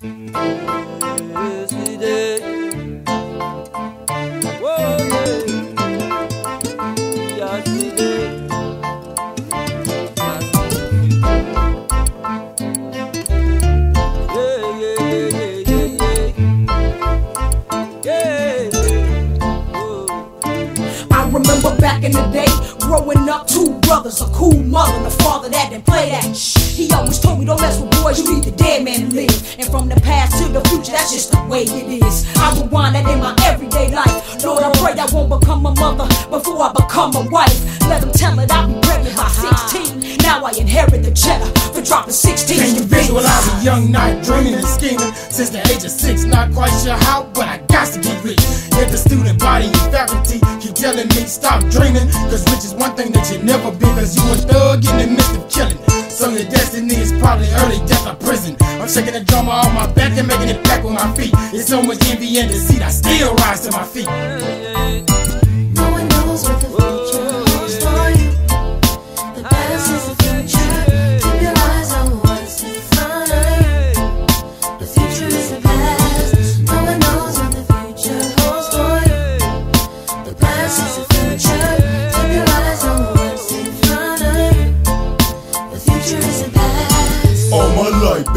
I remember back in the day, growing up, two brothers, a cool mother, and a father that didn't play that shh. He always told me, don't mess with boys, you need the dead man way it is. I rewind that in my everyday life. Lord, I pray I won't become a mother before I become a wife. Let them tell it, I'll be pregnant by 16. Now I inherit the cheddar for dropping 16. Can you visualize a young knight dreaming and scheming since the age of six? Not quite sure how, but I got to get rich. If the student body and faculty keep telling me stop dreaming. Cause rich is one thing that you never be, cause you a thug in the midst of killing. So your destiny is probably early death or prison. I'm shaking the drama on my back and making it back with my feet. It's so much envy and deceit, I still rise to my feet.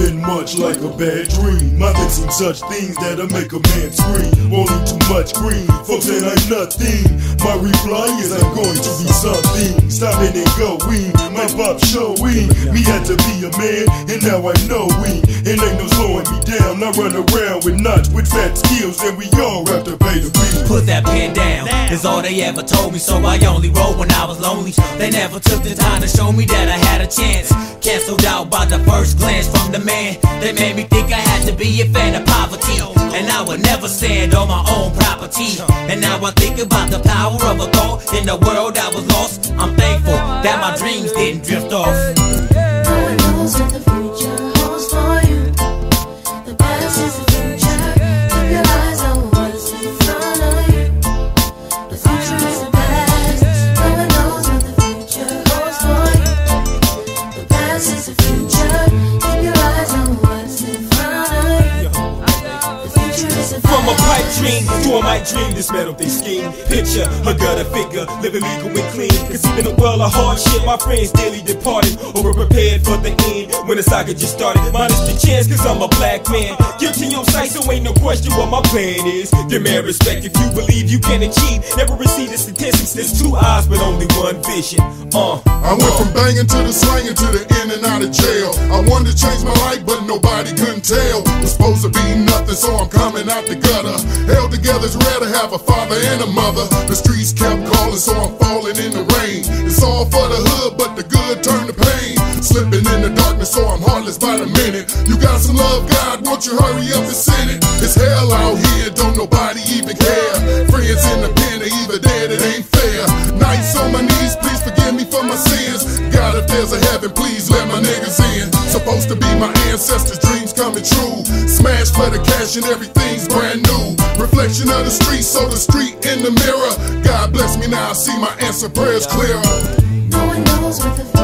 Been much like a bad dream. I've been seen such things that'll make a man scream. Won't eat too much green, folks ain't nothing. My reply is I'm going to be something. Stopping and going, my pop showing. Me had to be a man, and now I know we. It ain't no slowing me down. I run around with nuts, with fat skills, and we all have to pay the bill. Put that pen down, is all they ever told me. So I only wrote when I was lonely. They never took the time to show me that I had a chance. Canceled out by the first glance from the man. They made me think I had to be a fan of poverty. And I would never stand on my own property. And now I think about the power of a thought in the world I was lost. I'm thankful that my dreams didn't drift off. No one knows what the future holds for you. The past is the a pipe past. dream to a mic dream, this metal they scheme. Picture a gutter figure, living legal and clean. Conceiving a well of hardship, my friends daily departed. Over prepared for the end when the saga just started. Minus the chance, cause I'm a black man. Guilty on sight, so ain't no question what my plan is. Demand respect if you believe you can achieve. Never receive the statistics, there's two eyes, but only one vision. Uh. I went from banging to the slanging to the in and out of jail. I wanted to change my life, but nobody couldn't tell. Was supposed to be so I'm coming out the gutter. Held together's rare to have a father and a mother. The streets kept calling, so I'm falling in the rain. It's all for the hood, but the good turn to pain. Slipping in the darkness, so I'm heartless by the minute. You got some love, God, won't you hurry up and send it? It's hell out here, don't nobody even care. Friends in the pen, they either dead, it ain't fair. Nights on my knees, please forgive me for my sins. God, if there's a heaven, please let my niggas in. Supposed to be my ancestors' dreams coming true. Smash for the cash and everything's brand new. Reflection of the street, so the street in the mirror. God bless me now, I see my answer prayers clearer. No one knows what the